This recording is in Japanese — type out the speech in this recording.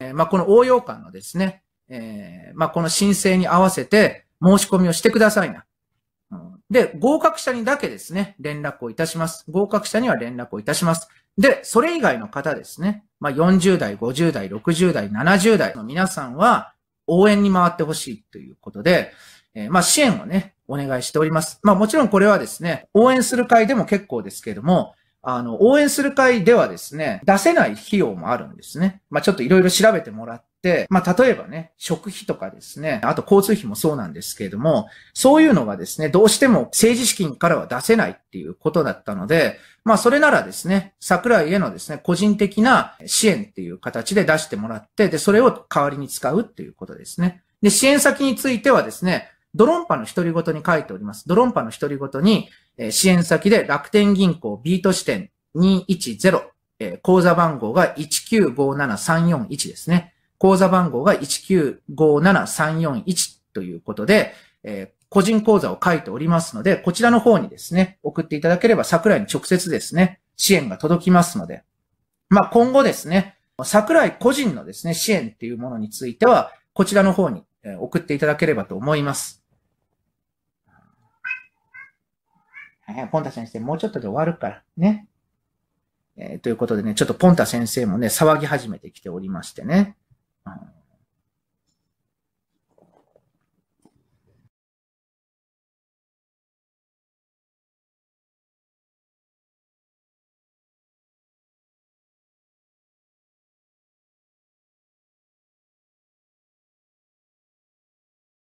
えー、まあ、この応用館のですね、えー、まあ、この申請に合わせて申し込みをしてくださいな。で、合格者にだけですね、連絡をいたします。合格者には連絡をいたします。で、それ以外の方ですね、まあ、40代、50代、60代、70代の皆さんは応援に回ってほしいということで、えー、まあ、支援をね、お願いしております。まあ、もちろんこれはですね、応援する会でも結構ですけれども、あの、応援する会ではですね、出せない費用もあるんですね。まあ、ちょっといろいろ調べてもらって、まあ、例えばね、食費とかですね、あと交通費もそうなんですけれども、そういうのがですね、どうしても政治資金からは出せないっていうことだったので、まあ、それならですね、桜井へのですね、個人的な支援っていう形で出してもらって、で、それを代わりに使うっていうことですね。で、支援先についてはですね、ドロンパの一人ごとに書いております。ドロンパの一人ごとに、え支援先で楽天銀行ビート支店210、え口座番号が1957341ですね。口座番号が1957341ということで、え個人口座を書いておりますので、こちらの方にですね、送っていただければ桜井に直接ですね、支援が届きますので、まあ、今後ですね、桜井個人のですね、支援っていうものについては、こちらの方に送っていただければと思います。えー、ポンタ先生、もうちょっとで終わるから、ね。えー、ということでね、ちょっとポンタ先生もね、騒ぎ始めてきておりましてね。うん